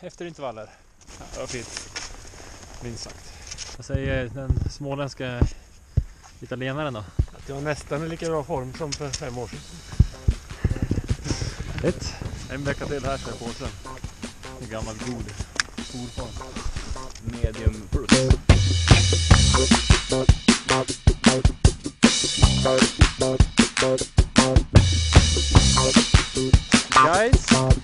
efter intervaller. Ja, det var fint. Minst sagt. Vad säger den småländska italienaren då? Att jag nästan i lika bra form som för fem år sedan. Ett. En vecka till här så är jag på sen. En gammal god storform. Medium plus. Guys.